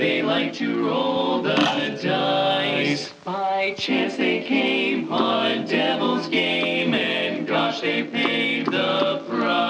they like to roll the dice. By chance they came on devil's game, and gosh, they paid the price.